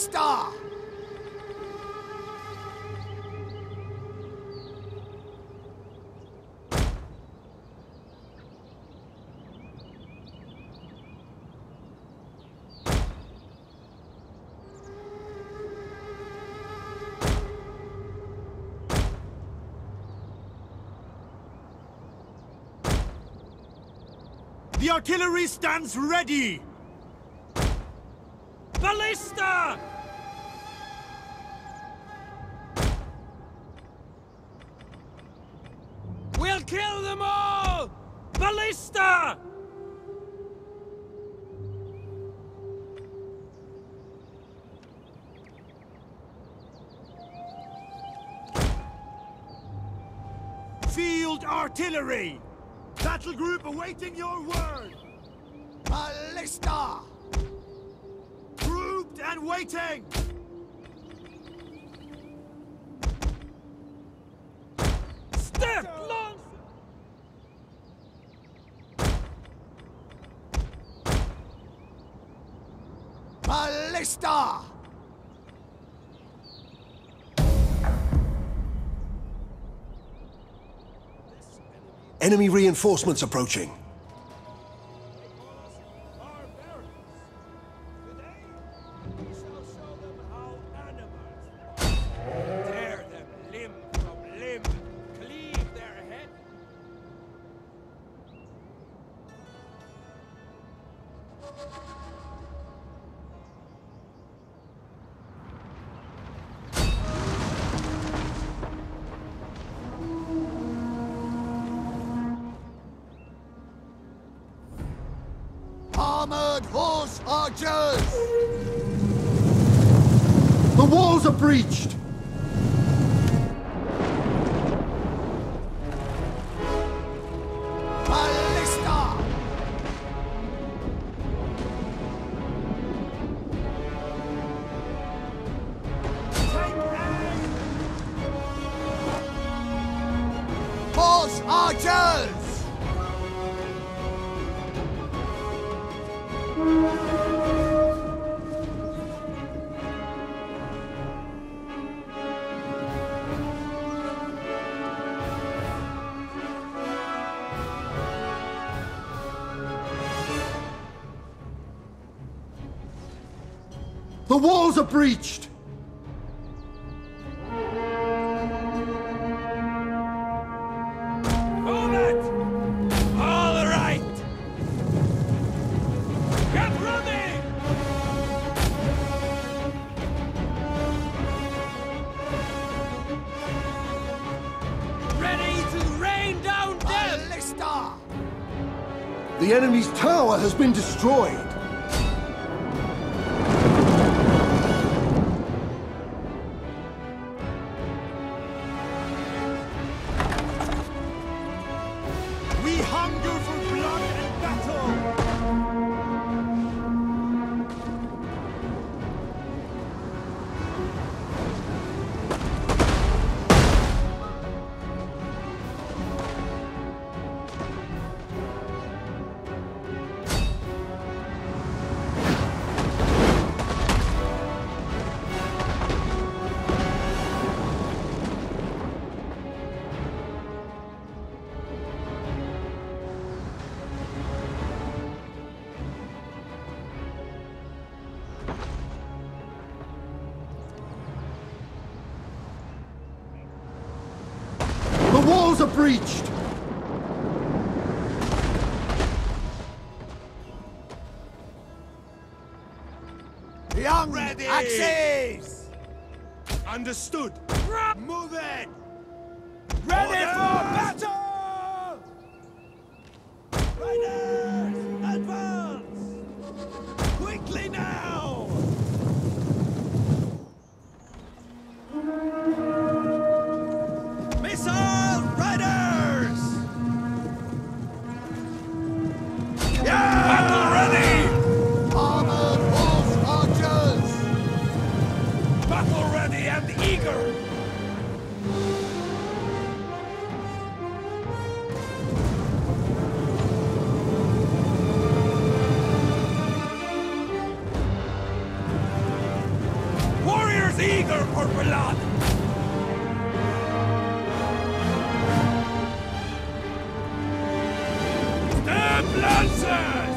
Ballista! The artillery stands ready! Ballista! Artillery! Battle group awaiting your word! Ballista! Grouped and waiting! Step long! Ballista! Enemy reinforcements approaching. Armored horse archers! The walls are breached! The walls are breached! Hold it! All right! Get ready! Ready to rain down death! Ballista! The enemy's tower has been destroyed! Breached! Young Ready! axes! Understood. Move it! Ready for battle! eager for blood! Steppe Lancers!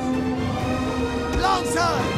Lancers!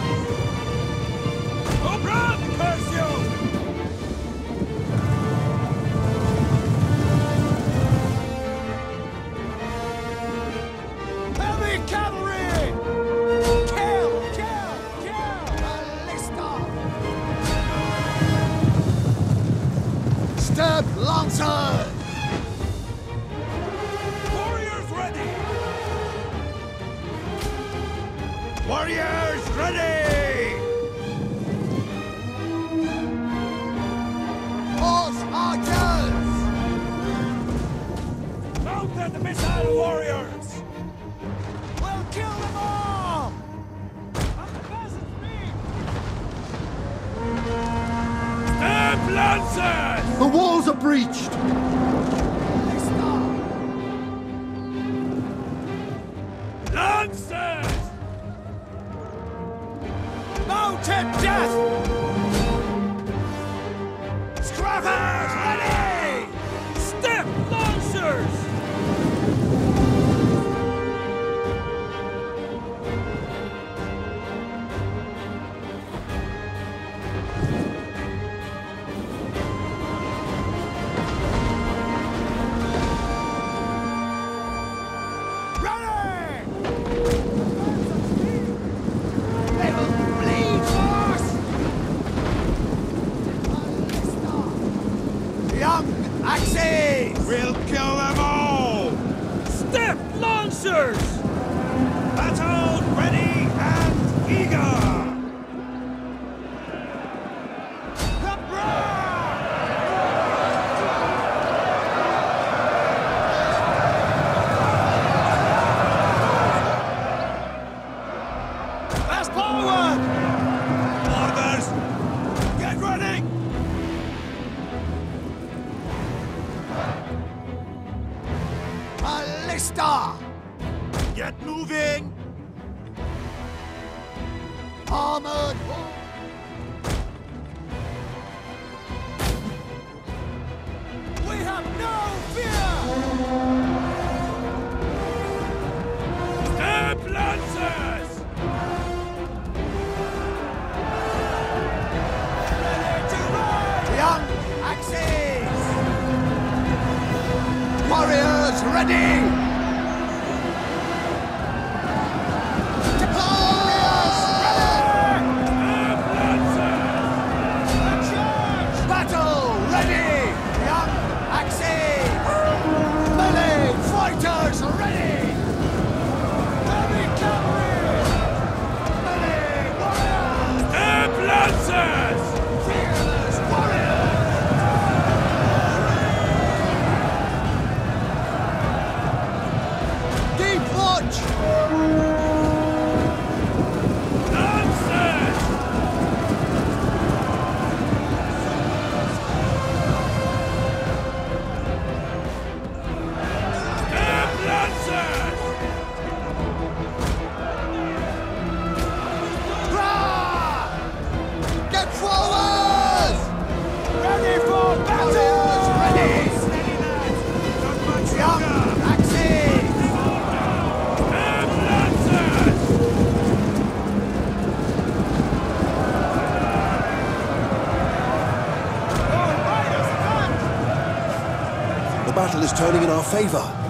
Star, Get moving! Armored We have no fear! Steppe Lancers! Young axes! Warriors ready! battle is turning in our favor.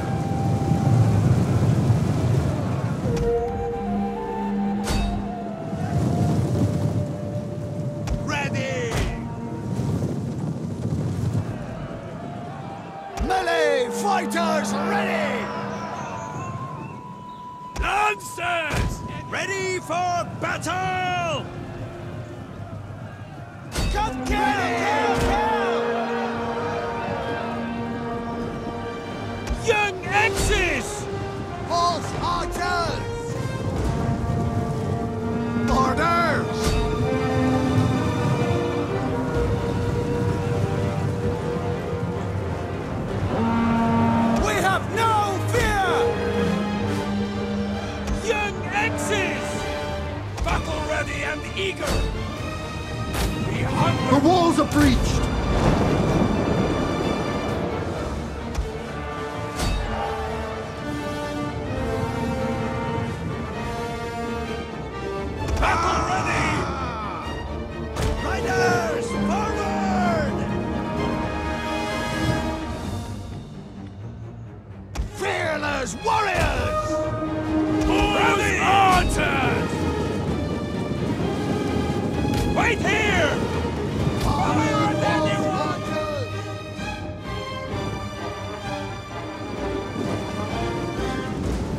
Right here!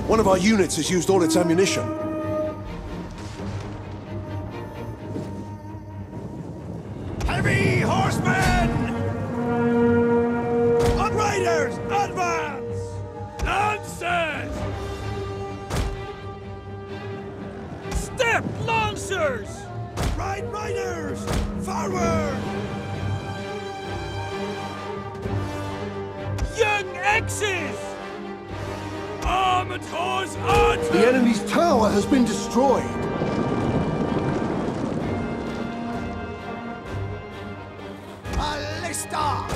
One of our units has used all its ammunition. Ballista!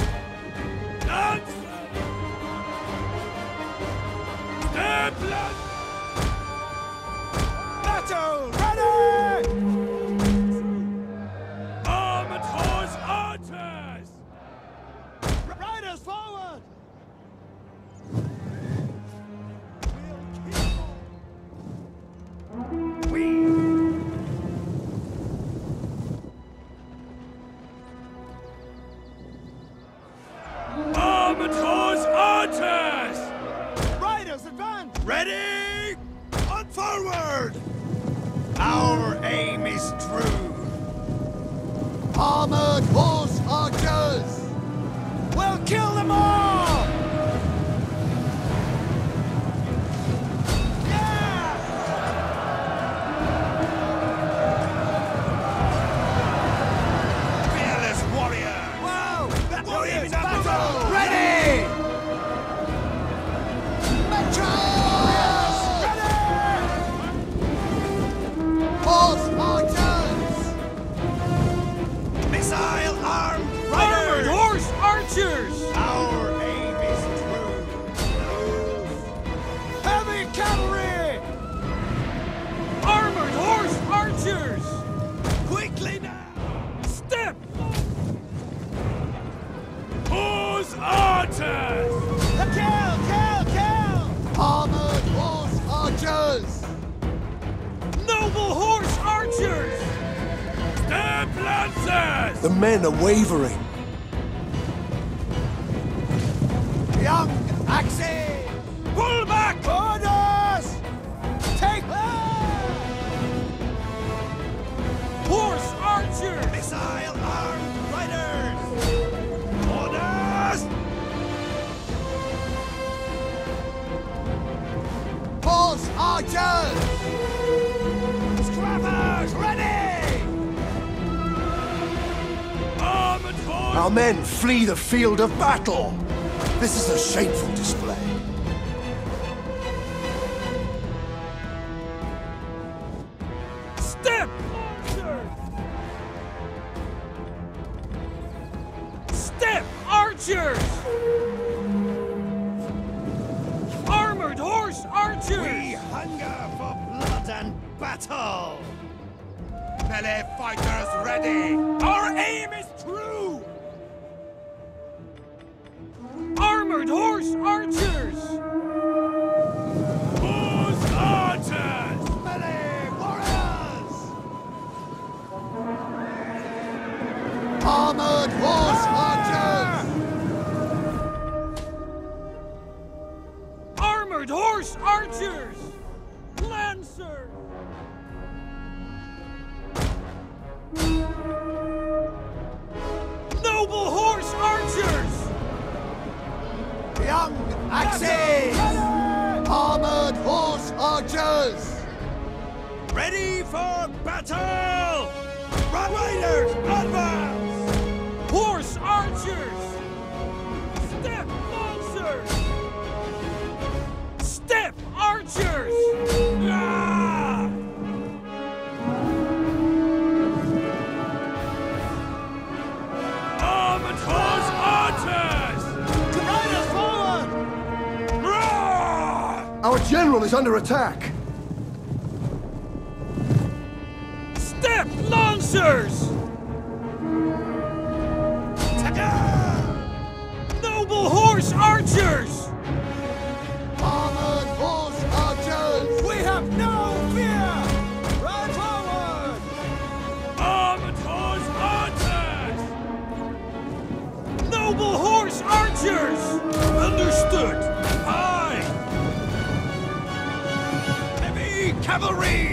Stapler! Battle ready! Orders! The men are wavering. Young Axis! Pull back! Orders! Take them! Horse archer! Missile armed riders! Orders! Horse archers! Our men flee the field of battle. This is a shameful display. battle! Advance! Horse archers! Step monsters! Steppe archers! Ah! Horse archers! Forward! Our general is under attack! Steppe Lancers! Noble Horse Archers! Armored horse archers! We have no fear! Ride forward! Armored Horse Archers! Noble Horse Archers! Understood! Aye! Heavy cavalry!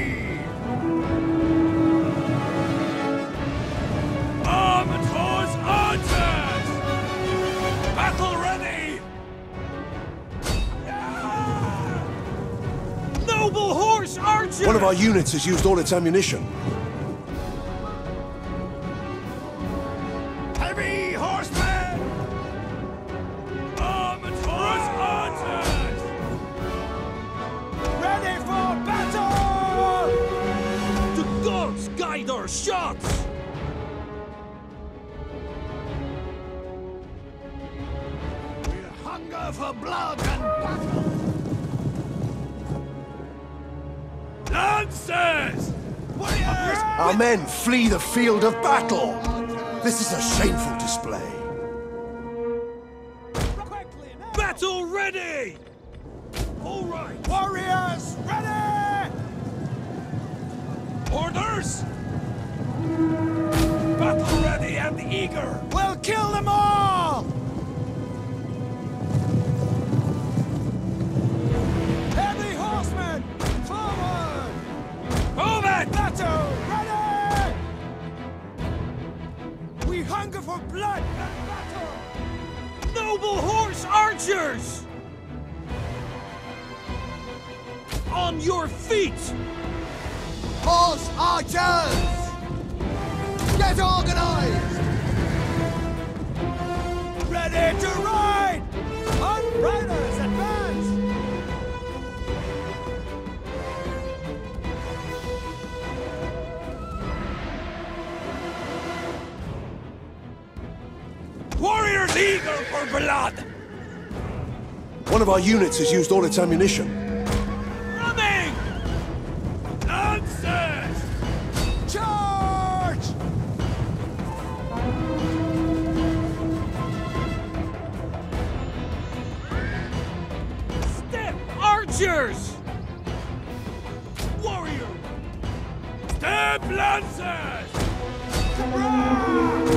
One of our units has used all its ammunition. Heavy horsemen! Armored Ready for battle! The gods guide our shots! We hunger for blood and battle! Our men flee the field of battle. This is a shameful display. Battle ready! All right! Warriors, ready! Orders! Battle ready and eager! We'll kill them all! Blood and battle! Noble Horse Archers! On your feet! Horse archers! Get organized! Ready to ride! On riders, Warriors eager for blood! One of our units has used all its ammunition. Running! Lancers! Charge! Steppe Archers! Warrior! Steppe Lancers! Forward!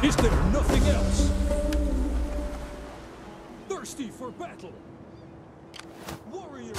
Is there nothing else? Thirsty for battle. Warrior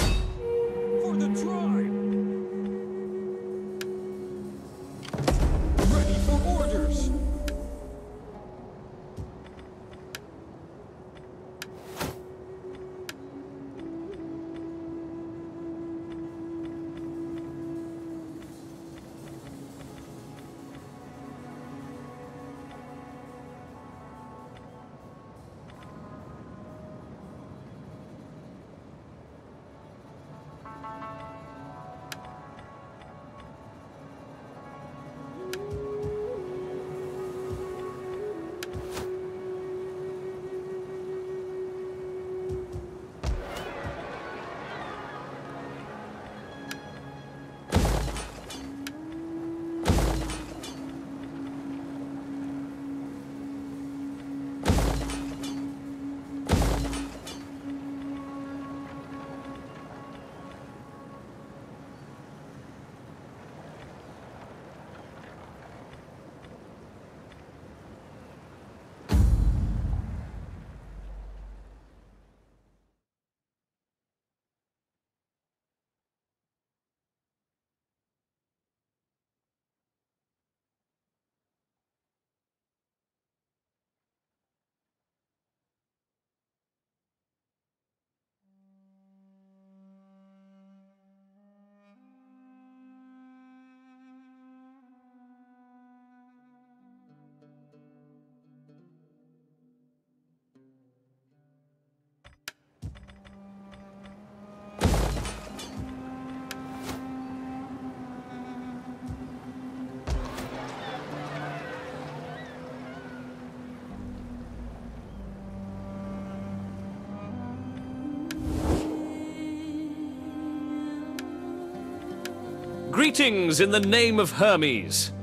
Greetings in the name of Hermes.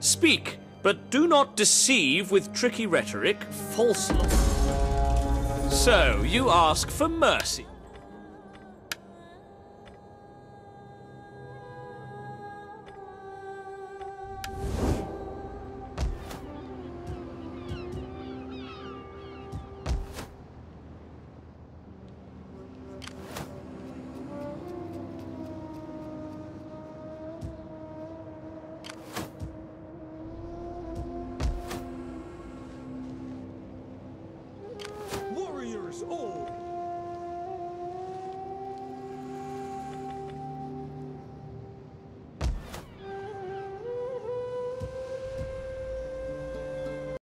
Speak, but do not deceive with tricky rhetoric falsely. So, you ask for mercy.